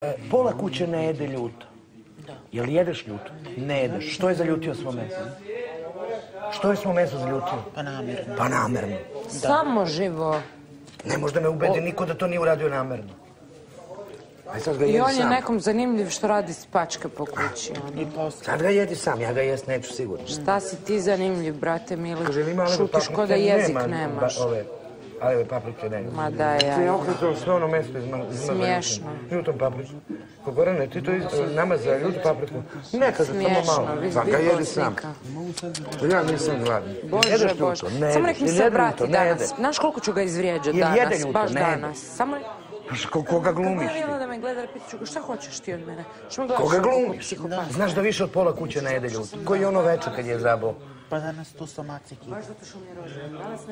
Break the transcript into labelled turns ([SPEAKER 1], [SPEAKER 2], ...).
[SPEAKER 1] E, Pola kuće ne jede ljuto. Jel jedeš ljuto? Ne jedeš. Što je zaljutio svo meso? Što je svo meso zaljutio?
[SPEAKER 2] Pa namjerno.
[SPEAKER 1] Pa namerno.
[SPEAKER 3] Samo živo.
[SPEAKER 1] Ne može da me ubedi niko da to nije uradio namerno. Aj sad ga
[SPEAKER 3] I
[SPEAKER 1] jedi
[SPEAKER 3] on je
[SPEAKER 1] sam.
[SPEAKER 3] nekom zanimljiv što radi spačke po kući. ono.
[SPEAKER 2] I.
[SPEAKER 1] Sad ga jedi sam, ja ga jest neću sigurno.
[SPEAKER 3] Šta si ti zanimljiv, brate mili? Šutiš ko da jezik
[SPEAKER 1] nema,
[SPEAKER 3] nemaš.
[SPEAKER 1] ba- ove, ali ove paprike nema.
[SPEAKER 3] Ma da ja.
[SPEAKER 1] Sve okreto, sve ono mesto izma, izmazano
[SPEAKER 3] Smiješno.
[SPEAKER 1] Ljutom papriku. Ko Gorane, ti to iz, nama za ljutu papriku. Ne, kaže, samo malo. Sad ga jedi sam. Ja nisam gladan.
[SPEAKER 3] Bože? Bože.
[SPEAKER 1] Ne
[SPEAKER 3] Samo nek mi se vrati?
[SPEAKER 1] Ne
[SPEAKER 3] danas. Znaš koliko ću ga izvrijeđat
[SPEAKER 1] Jel jede
[SPEAKER 3] danas? Baš
[SPEAKER 1] Ne
[SPEAKER 3] danas. Samo
[SPEAKER 1] Pa Koga glumiš ti?
[SPEAKER 3] je da me gleda, ću šta hoćeš ti od mene?
[SPEAKER 1] Koga glumiš? Znaš da više od pola kuće ne jede ljuto. Koji je ono večer kad je zabo?
[SPEAKER 2] Pa danas tu sam maciki.
[SPEAKER 3] Baš zato što mi je rođendan. Danas